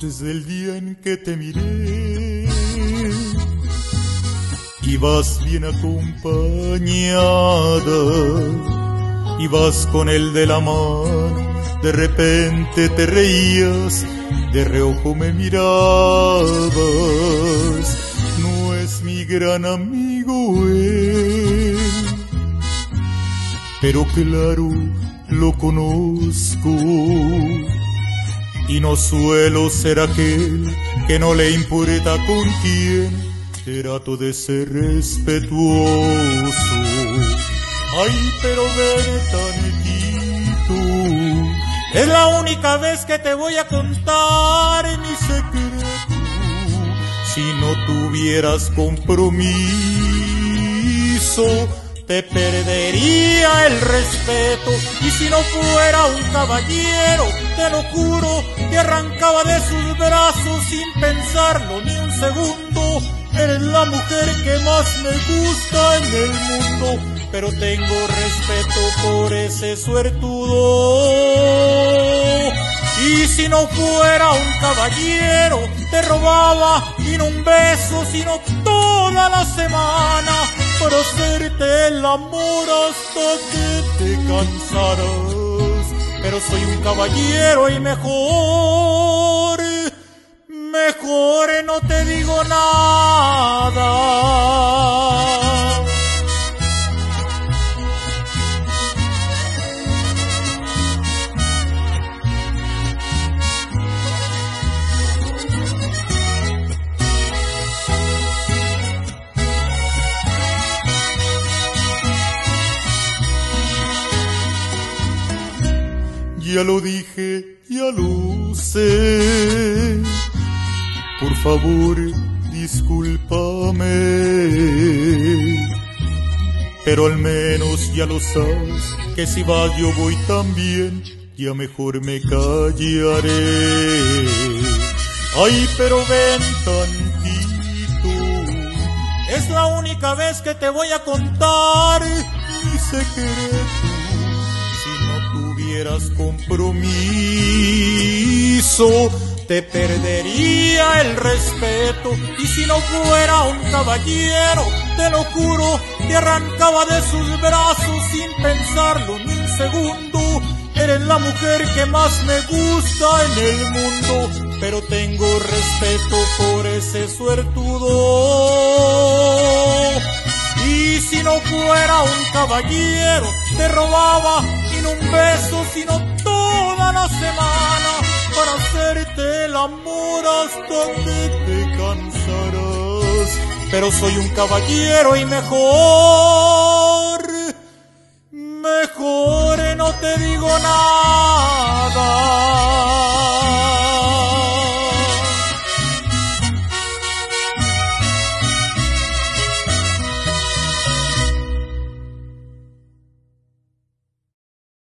desde el día en que te miré. Ibas bien acompañada, ibas con él de la mano, de repente te reías, de reojo me mirabas. No es mi gran amigo él, pero claro, lo conozco y no suelo ser aquel que no le importa con quién trato de ser respetuoso. Ay, pero tantito, es la única vez que te voy a contar mi secreto. Si no tuvieras compromiso, te perdería el respeto y si no fuera un caballero, te lo juro, te arrancaba de sus brazos sin pensarlo ni un segundo. Eres la mujer que más me gusta en el mundo, pero tengo respeto por ese suertudo. Y si no fuera un caballero, te robaba y no un beso, sino toda la semana para hacerte el amor hasta que te cansarás. Pero soy un caballero y mejor, mejor no te digo nada. Ya lo dije, ya lo sé. Por favor, discúlpame. Pero al menos ya lo sabes, que si vas yo voy también, ya mejor me callaré. Ay, pero ven tantito, es la única vez que te voy a contar mi secreto tuvieras compromiso, te perdería el respeto. Y si no fuera un caballero, te lo juro, te arrancaba de sus brazos sin pensarlo ni un segundo. Eres la mujer que más me gusta en el mundo, pero tengo respeto por ese suertudo. Y si no fuera un caballero, te robaba no un beso, sino toda la semana para hacerte el amor hasta que te cansarás. Pero soy un caballero y mejor, mejor no te digo nada.